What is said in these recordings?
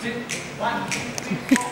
two, one, two,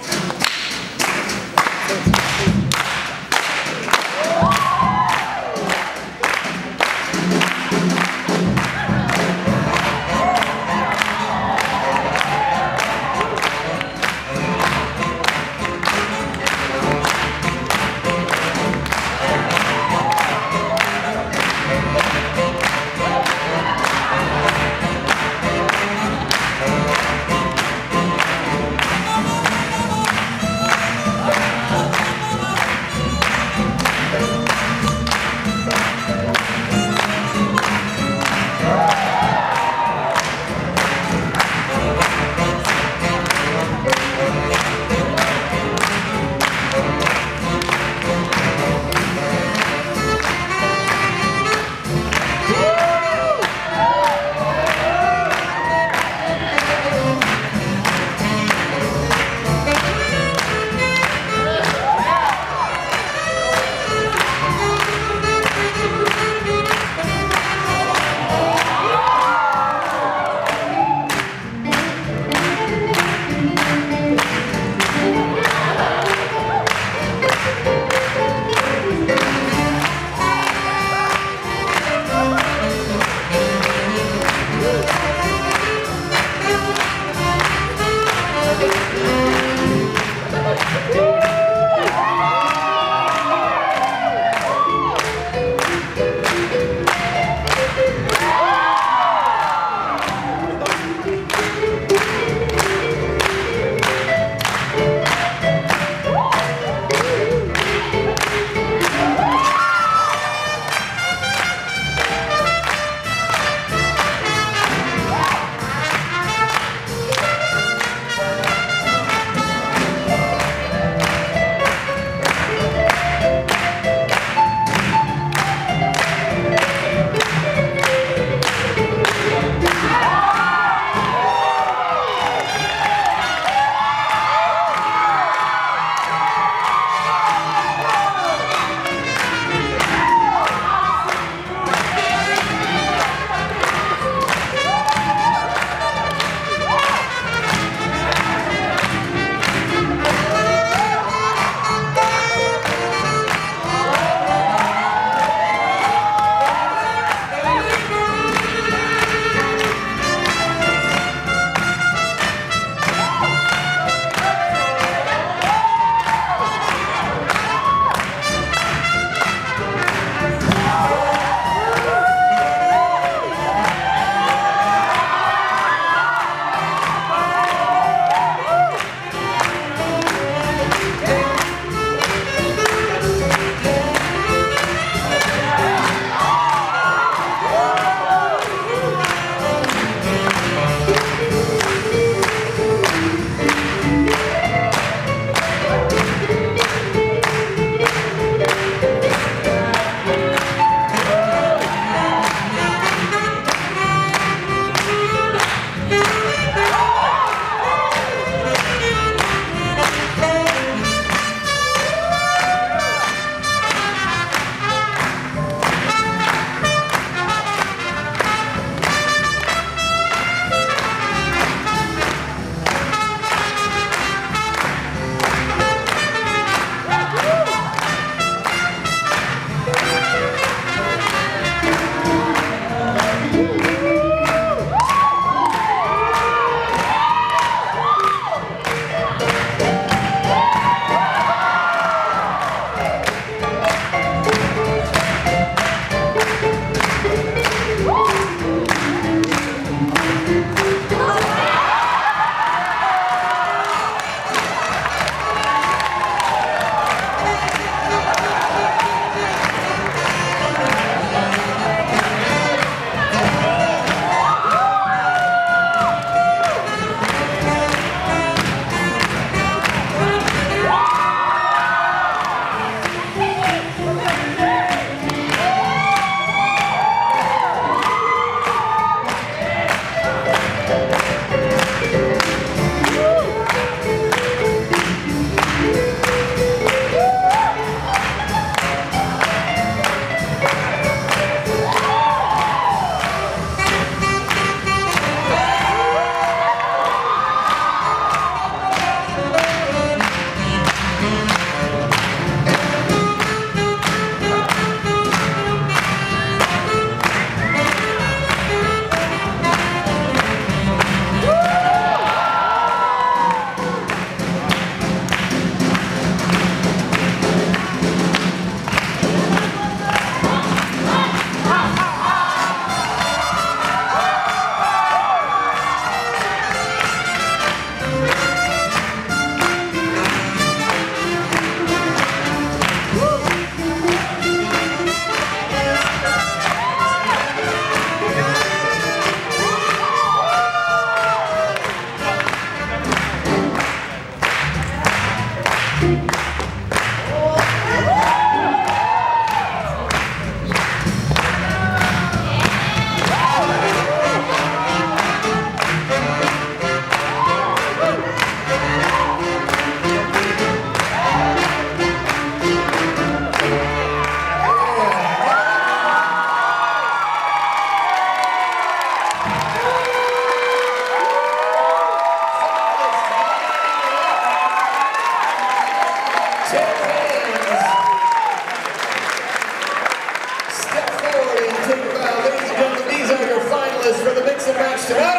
Yes.